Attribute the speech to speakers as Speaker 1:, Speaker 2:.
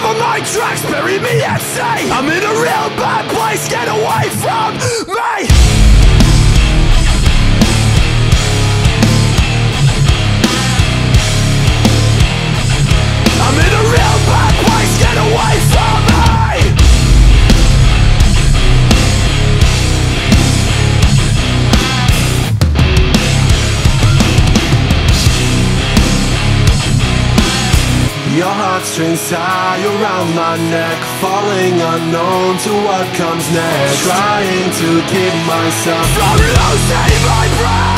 Speaker 1: Cover my tracks, bury me at sea I'm in a real bad place, get away from me. Your heartstrings tie around my neck Falling unknown to what comes next. Trying to keep myself from losing my breath